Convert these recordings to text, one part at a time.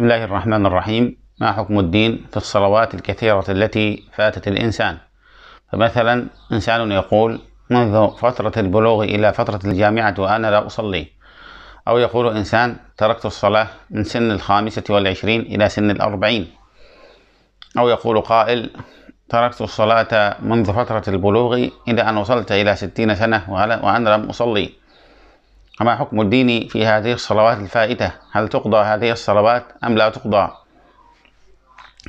بسم الله الرحمن الرحيم. ما حكم الدين في الصلوات الكثيرة التي فاتت الإنسان؟ فمثلا إنسان يقول منذ فترة البلوغ إلى فترة الجامعة وأنا لا أصلي. أو يقول إنسان تركت الصلاة من سن الخامسة والعشرين إلى سن الأربعين. أو يقول قائل تركت الصلاة منذ فترة البلوغ إلى أن وصلت إلى ستين سنة وأنا لم أصلي. فما حكم الدين في هذه الصلوات الفائتة؟ هل تقضى هذه الصلوات أم لا تقضى؟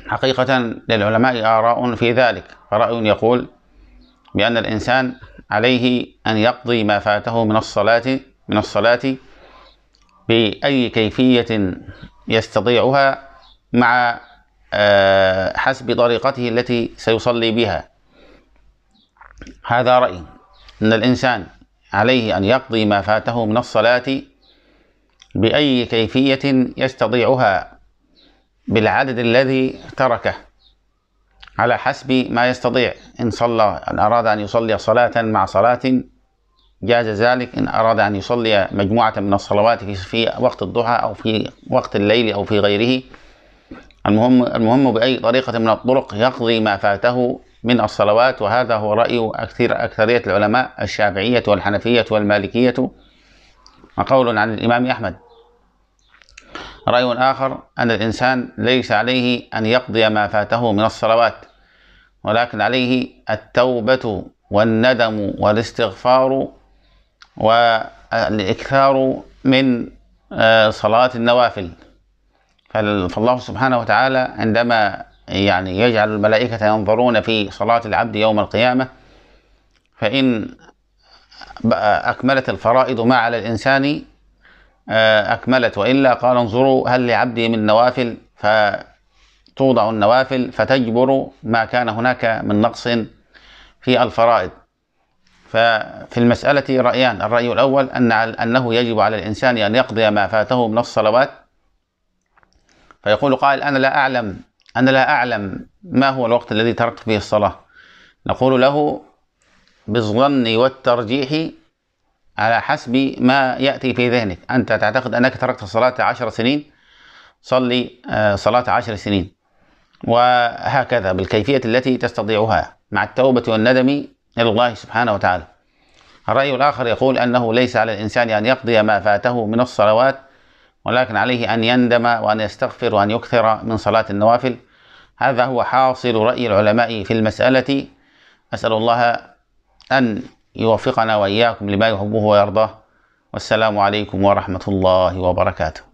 حقيقة للعلماء آراء في ذلك فرأي يقول بأن الإنسان عليه أن يقضي ما فاته من الصلاة من الصلاة بأي كيفية يستطيعها مع آه، حسب طريقته التي سيصلي بها. هذا رأي. أن الإنسان عليه أن يقضي ما فاته من الصلاة بأي كيفية يستطيعها بالعدد الذي تركه على حسب ما يستطيع. إن صلى إن أراد أن يصلي صلاة مع صلاة جاز ذلك. إن أراد أن يصلي مجموعة من الصلوات في, وقت الضحى أو في وقت الليل أو في غيره. المهم المهم بأي طريقة من الطرق يقضي ما فاته من الصلوات وهذا هو رأي أكثر أكثرية العلماء الشافعية والحنفية والمالكية. وقول عن الإمام أحمد رأي آخر أن الإنسان ليس عليه أن يقضي ما فاته من الصلوات ولكن عليه التوبة والندم والاستغفار والإكثار من آه، صلاة النوافل. فالله سبحانه وتعالى عندما يعني يجعل الملائكة ينظرون في صلاة العبد يوم القيامة فإن أكملت الفرائض ما على الإنسان آه، أكملت. وإلا قال انظروا هل لعبدي من نوافل؟ فتوضع النوافل فتجبر ما كان هناك من نقص في الفرائض. ففي المسألة رأيان الرأي الأول أن أنه يجب على الإنسان أن يقضي ما فاته من الصلوات. فيقول قائل أنا لا أعلم أنا لا أعلم ما هو الوقت الذي تركت فيه الصلاة. نقول له بالظن والترجيح على حسب ما يأتي في ذهنك. أنت تعتقد أنك تركت الصلاة عشر سنين؟ صلي آه، صلاة عشر سنين. وهكذا بالكيفية التي تستطيعها مع التوبة والندم إلى الله سبحانه وتعالى. الرأي الآخر يقول أنه ليس على الإنسان أن يقضي ما فاته من الصلوات ولكن عليه أن يندم وأن يستغفر وأن يكثر من صلاة النوافل. هذا هو حاصل رأي العلماء في المسألة. أسأل الله أن يوفقنا وإياكم لما يحبه ويرضاه. والسلام عليكم ورحمة الله وبركاته.